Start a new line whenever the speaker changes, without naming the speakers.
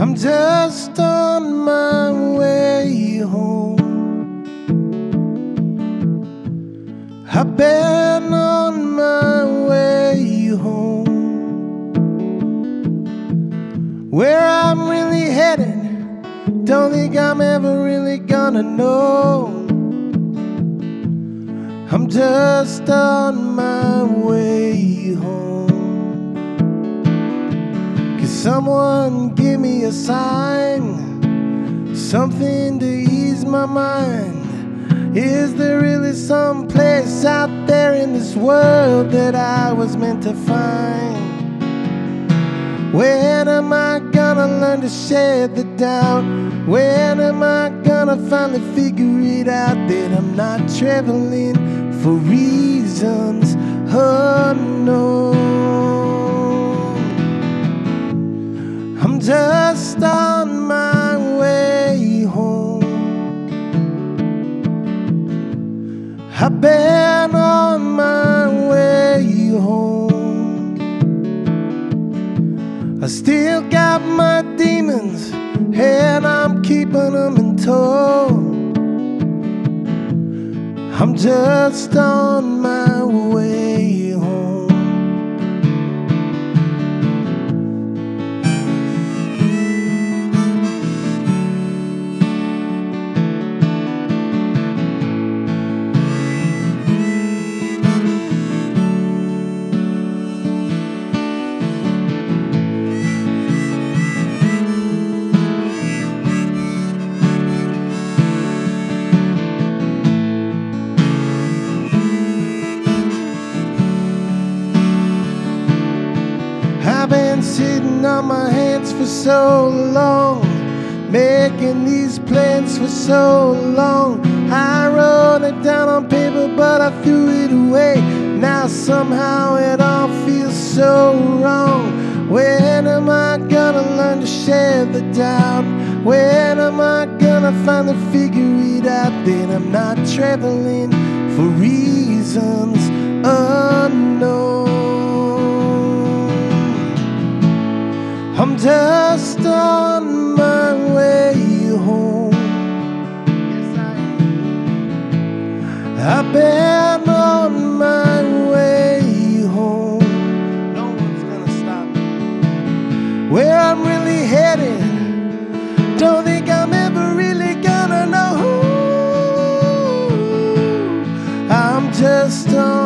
I'm just on my way home. I've been on my way home. Where I'm really headed, don't think I'm ever really gonna know. I'm just on my way home. Someone give me a sign? Something to ease my mind. Is there really some place out there in this world that I was meant to find? When am I gonna learn to shed the doubt? When am I gonna finally figure it out that I'm not traveling for reasons unknown? And I'm keeping them in tow. I'm just on my way I've been sitting on my hands for so long, making these plans for so long. I wrote it down on paper, but I threw it away. Now somehow it all feels so wrong. When am I gonna learn to share the doubt? When am I gonna finally figure it out that I'm not traveling for reasons unknown? I'm just on my way home. Yes, I am. I've been on my way home. No one's gonna stop me. Where I'm really headed, don't think I'm ever really gonna know. I'm just on.